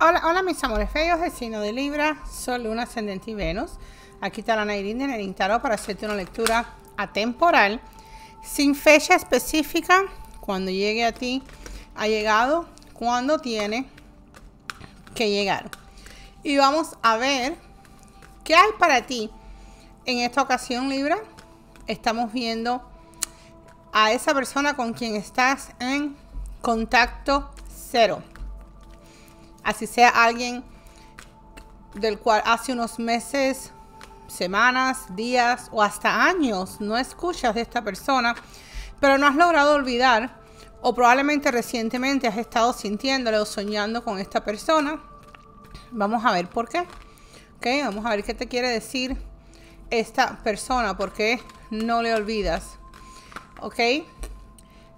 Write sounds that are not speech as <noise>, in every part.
Hola, hola mis amores feos de signo de Libra, Sol, Luna, Ascendente y Venus. Aquí está la Nairín de Nerin Tarot para hacerte una lectura atemporal, sin fecha específica, cuando llegue a ti, ha llegado, cuando tiene que llegar. Y vamos a ver qué hay para ti en esta ocasión, Libra. Estamos viendo a esa persona con quien estás en contacto cero así sea alguien del cual hace unos meses, semanas, días o hasta años no escuchas de esta persona, pero no has logrado olvidar o probablemente recientemente has estado sintiéndole o soñando con esta persona. Vamos a ver por qué. Ok, vamos a ver qué te quiere decir esta persona, porque no le olvidas. Ok,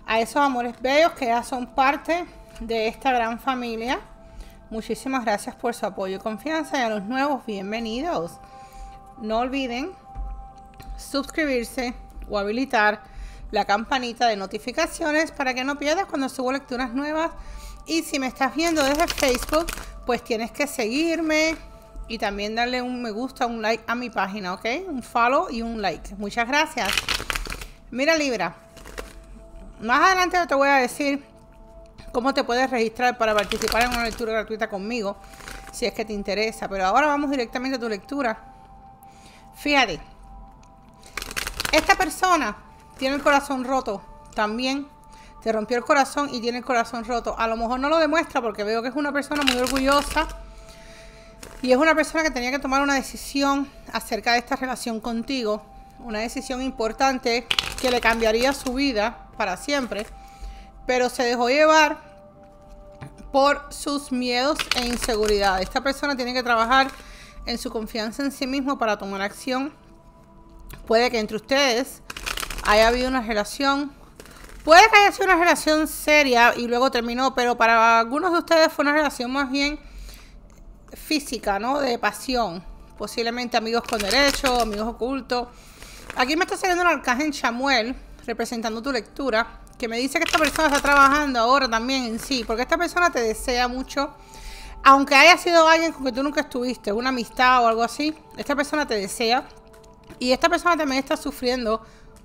a esos amores bellos que ya son parte de esta gran familia Muchísimas gracias por su apoyo y confianza y a los nuevos bienvenidos. No olviden suscribirse o habilitar la campanita de notificaciones para que no pierdas cuando subo lecturas nuevas. Y si me estás viendo desde Facebook, pues tienes que seguirme y también darle un me gusta, un like a mi página, ¿ok? Un follow y un like. Muchas gracias. Mira Libra, más adelante te voy a decir cómo te puedes registrar para participar en una lectura gratuita conmigo, si es que te interesa. Pero ahora vamos directamente a tu lectura. Fíjate, esta persona tiene el corazón roto también. Te rompió el corazón y tiene el corazón roto. A lo mejor no lo demuestra porque veo que es una persona muy orgullosa. Y es una persona que tenía que tomar una decisión acerca de esta relación contigo. Una decisión importante que le cambiaría su vida para siempre pero se dejó llevar por sus miedos e inseguridad. Esta persona tiene que trabajar en su confianza en sí mismo para tomar acción. Puede que entre ustedes haya habido una relación. Puede que haya sido una relación seria y luego terminó, pero para algunos de ustedes fue una relación más bien física, ¿no? De pasión. Posiblemente amigos con derecho, amigos ocultos. Aquí me está saliendo el arcángel Chamuel representando tu lectura que me dice que esta persona está trabajando ahora también en sí, porque esta persona te desea mucho, aunque haya sido alguien con que tú nunca estuviste, una amistad o algo así, esta persona te desea y esta persona también está sufriendo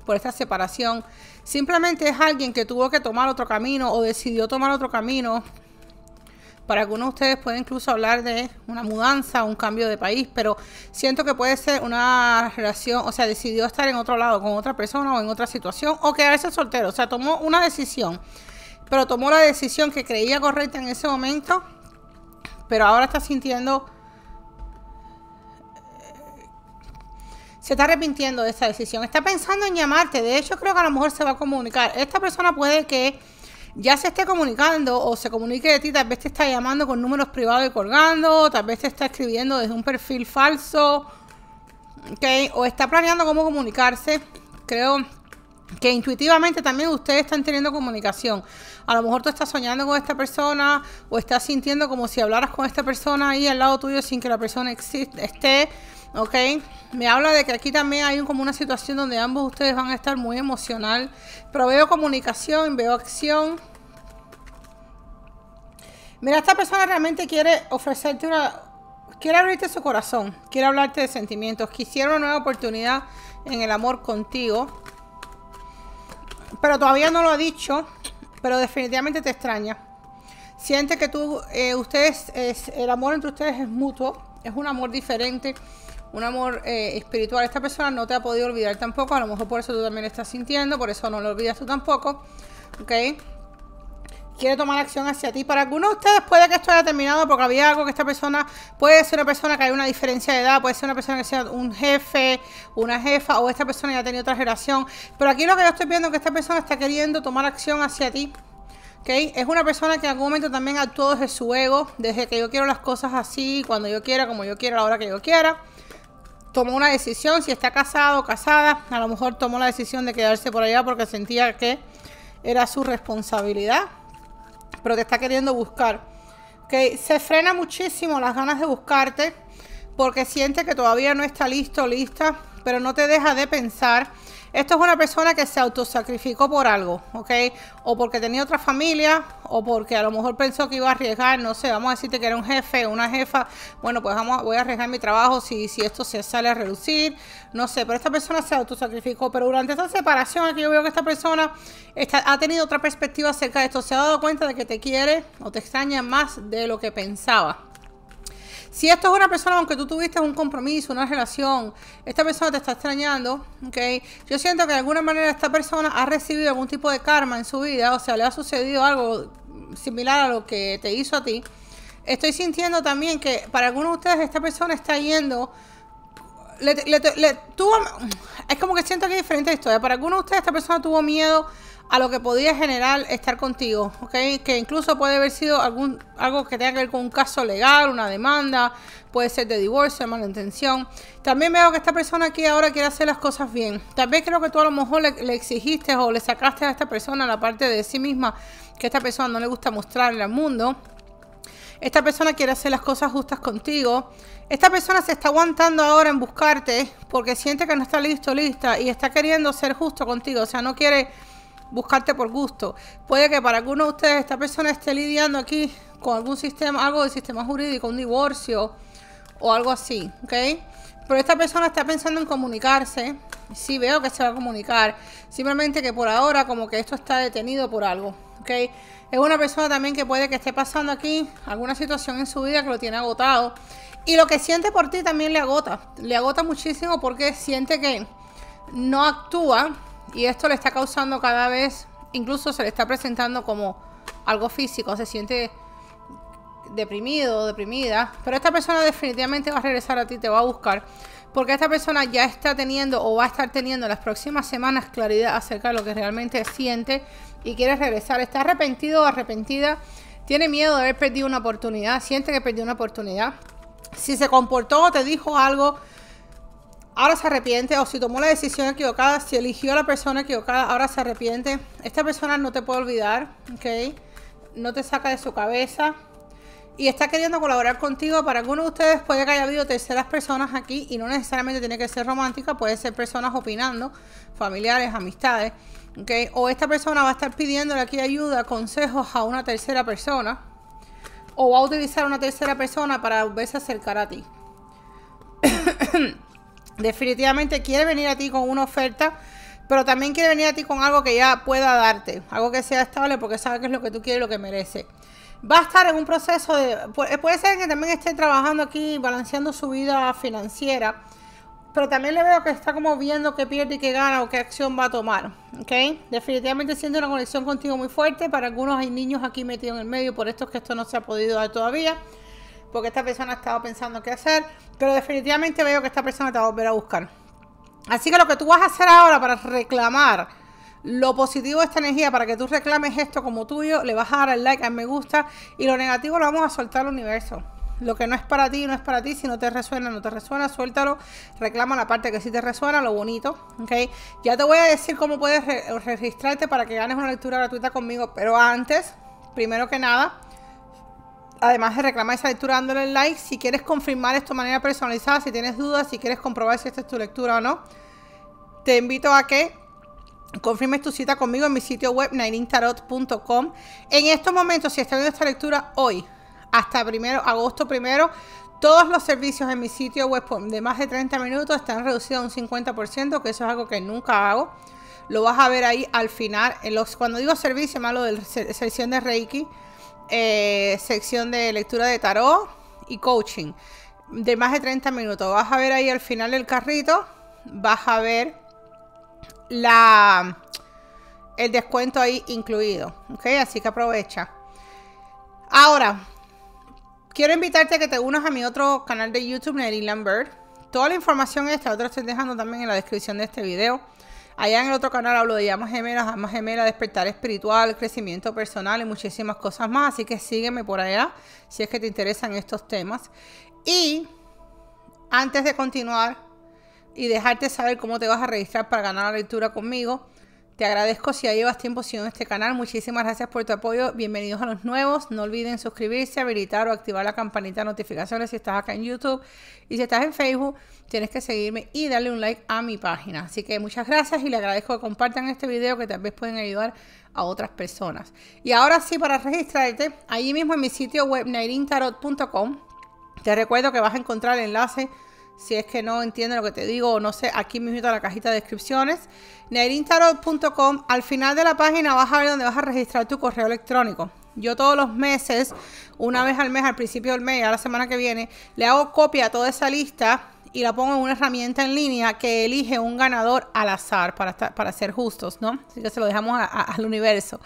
por esta separación. Simplemente es alguien que tuvo que tomar otro camino o decidió tomar otro camino para algunos de ustedes puede incluso hablar de una mudanza, un cambio de país, pero siento que puede ser una relación, o sea, decidió estar en otro lado con otra persona o en otra situación o quedarse soltero, o sea, tomó una decisión, pero tomó la decisión que creía correcta en ese momento, pero ahora está sintiendo se está arrepintiendo de esa decisión. Está pensando en llamarte. De hecho, creo que a lo mejor se va a comunicar. Esta persona puede que ya se esté comunicando o se comunique de ti, tal vez te está llamando con números privados y colgando, tal vez te está escribiendo desde un perfil falso, ¿ok? O está planeando cómo comunicarse. Creo que intuitivamente también ustedes están teniendo comunicación. A lo mejor tú estás soñando con esta persona o estás sintiendo como si hablaras con esta persona ahí al lado tuyo sin que la persona existe, esté. ¿Ok? Me habla de que aquí también hay como una situación donde ambos ustedes van a estar muy emocional, pero veo comunicación, veo acción. Mira, esta persona realmente quiere ofrecerte una... Quiere abrirte su corazón, quiere hablarte de sentimientos, quisiera una nueva oportunidad en el amor contigo, pero todavía no lo ha dicho, pero definitivamente te extraña. Siente que tú, eh, ustedes, es, el amor entre ustedes es mutuo, es un amor diferente un amor eh, espiritual. Esta persona no te ha podido olvidar tampoco, a lo mejor por eso tú también estás sintiendo, por eso no lo olvidas tú tampoco, ¿ok? Quiere tomar acción hacia ti. Para algunos de ustedes puede que esto haya terminado porque había algo que esta persona puede ser una persona que hay una diferencia de edad, puede ser una persona que sea un jefe, una jefa, o esta persona ya ha tenido otra relación. Pero aquí lo que yo estoy viendo es que esta persona está queriendo tomar acción hacia ti. ¿ok? Es una persona que en algún momento también actuó desde su ego, desde que yo quiero las cosas así, cuando yo quiera, como yo quiera, a la hora que yo quiera tomó una decisión, si está casado o casada, a lo mejor tomó la decisión de quedarse por allá porque sentía que era su responsabilidad, pero te está queriendo buscar. Que se frena muchísimo las ganas de buscarte porque siente que todavía no está listo, lista, pero no te deja de pensar. Esto es una persona que se autosacrificó por algo, ¿ok? O porque tenía otra familia, o porque a lo mejor pensó que iba a arriesgar, no sé, vamos a decirte que era un jefe, una jefa, bueno, pues vamos, voy a arriesgar mi trabajo si, si esto se sale a reducir, no sé, pero esta persona se autosacrificó, pero durante esta separación aquí yo veo que esta persona ha tenido otra perspectiva acerca de esto, se ha dado cuenta de que te quiere o te extraña más de lo que pensaba. Si esto es una persona, aunque tú tuviste un compromiso, una relación, esta persona te está extrañando, ¿ok? Yo siento que de alguna manera esta persona ha recibido algún tipo de karma en su vida, o sea, le ha sucedido algo similar a lo que te hizo a ti. Estoy sintiendo también que para algunos de ustedes esta persona está yendo... Le, tuvo, es como que siento que hay diferentes historias. Para algunos de ustedes esta persona tuvo miedo a lo que podía generar estar contigo, ¿ok? Que incluso puede haber sido algún, algo que tenga que ver con un caso legal, una demanda, puede ser de divorcio, de mala intención. También veo que esta persona aquí ahora quiere hacer las cosas bien. Tal vez creo que tú a lo mejor le, exigiste o le sacaste a esta persona la parte de sí misma que a esta persona no le gusta mostrarle al mundo. Esta persona quiere hacer las cosas justas contigo. Esta persona se está aguantando ahora en buscarte porque siente que no está listo, lista y está queriendo ser justo contigo. O sea, no quiere buscarte por gusto. Puede que para algunos de ustedes esta persona esté lidiando aquí con algún sistema, algo de sistema jurídico, un divorcio o algo así, ¿ok? Pero esta persona está pensando en comunicarse. Sí veo que se va a comunicar. Simplemente que por ahora como que esto está detenido por algo, ¿ok? Es una persona también que puede que esté pasando aquí alguna situación en su vida que lo tiene agotado. Y lo que siente por ti también le agota. Le agota muchísimo porque siente que no actúa y esto le está causando cada vez, incluso se le está presentando como algo físico, se siente deprimido, deprimida, pero esta persona definitivamente va a regresar a ti, te va a buscar, porque esta persona ya está teniendo o va a estar teniendo en las próximas semanas claridad acerca de lo que realmente siente y quiere regresar, está arrepentido o arrepentida, tiene miedo de haber perdido una oportunidad, siente que perdió una oportunidad. Si se comportó o te dijo algo ahora se arrepiente o si tomó la decisión equivocada, si eligió a la persona equivocada, ahora se arrepiente. Esta persona no te puede olvidar, ¿ok? No te saca de su cabeza y está queriendo colaborar contigo. Para algunos de ustedes puede que haya habido terceras personas aquí y no necesariamente tiene que ser romántica, puede ser personas opinando, familiares, amistades, ¿ok? O esta persona va a estar pidiéndole aquí ayuda, consejos a una tercera persona o va a utilizar una tercera persona para volverse a acercar a ti. <coughs> definitivamente quiere venir a ti con una oferta, pero también quiere venir a ti con algo que ya pueda darte, algo que sea estable porque sabe que es lo que tú quieres y lo que merece. Va a estar en un proceso de, puede ser que también esté trabajando aquí, balanceando su vida financiera, pero también le veo que está como viendo qué pierde y qué gana o qué acción va a tomar, ¿ok? Definitivamente siente una conexión contigo muy fuerte, para algunos hay niños aquí metidos en el medio, por esto es que esto no se ha podido dar todavía porque esta persona ha estado pensando qué hacer, pero definitivamente veo que esta persona te va a volver a buscar. Así que lo que tú vas a hacer ahora para reclamar lo positivo de esta energía, para que tú reclames esto como tuyo, le vas a dar el like, al me gusta, y lo negativo lo vamos a soltar al universo. Lo que no es para ti, no es para ti. Si no te resuena, no te resuena, suéltalo. Reclama la parte que sí te resuena, lo bonito. ¿Ok? Ya te voy a decir cómo puedes registrarte para que ganes una lectura gratuita conmigo. Pero antes, primero que nada, Además de reclamar esa lectura dándole like, si quieres confirmar esto de manera personalizada, si tienes dudas, si quieres comprobar si esta es tu lectura o no, te invito a que confirmes tu cita conmigo en mi sitio web nairintarot.com. En estos momentos, si estás viendo esta lectura hoy, hasta primero, agosto primero, todos los servicios en mi sitio web de más de 30 minutos están reducidos a un 50%, que eso es algo que nunca hago. Lo vas a ver ahí al final. Cuando digo servicio, malo de sesión de Reiki eh, sección de lectura de tarot y coaching de más de 30 minutos. Vas a ver ahí al final del carrito, vas a ver la el descuento ahí incluido. ¿Ok? Así que aprovecha. Ahora, quiero invitarte a que te unas a mi otro canal de YouTube, Nelly Lambert. Toda la información esta, otra estoy dejando también en la descripción de este video. Allá en el otro canal hablo de llamas gemelas, llamas gemelas, despertar espiritual, crecimiento personal y muchísimas cosas más. Así que sígueme por allá si es que te interesan estos temas. Y antes de continuar y dejarte saber cómo te vas a registrar para ganar la lectura conmigo, Te agradezco si ya llevas tiempo siguiendo este canal. Muchísimas gracias por tu apoyo. Bienvenidos a los nuevos. No olviden suscribirse, habilitar o activar la campanita de notificaciones si estás acá en YouTube. Y si estás en Facebook, tienes que seguirme y darle un like a mi página. Así que muchas gracias y le agradezco que compartan este video que tal vez pueden ayudar a otras personas. Y ahora sí, para registrarte, allí mismo en mi sitio web nairintarot.com, te recuerdo que vas a encontrar el enlace si es que no entiende lo que te digo o no sé, aquí mismo en la cajita de descripciones. Nairintarot.com, al final de la página vas a ver donde vas a registrar tu correo electrónico. Yo todos los meses, una vez al mes, al principio del mes, a la semana que viene, le hago copia a toda esa lista y la pongo en una herramienta en línea que elige un ganador al azar para, para ser justos, ¿no? Así que se lo dejamos al universo.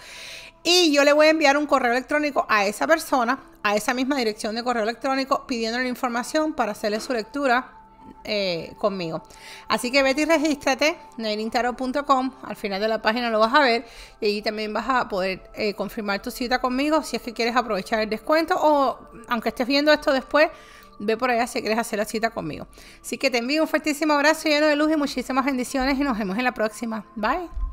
Y yo le voy a enviar un correo electrónico a esa persona, a esa misma dirección de correo electrónico, pidiéndole la información para hacerle su lectura eh, conmigo. Así que vete y regístrate, nailintaro.com. Al final de la página lo vas a ver y allí también vas a poder eh, confirmar tu cita conmigo si es que quieres aprovechar el descuento o aunque estés viendo esto después, ve por allá si quieres hacer la cita conmigo. Así que te envío un fuertísimo abrazo lleno de luz y muchísimas bendiciones y nos vemos en la próxima. Bye.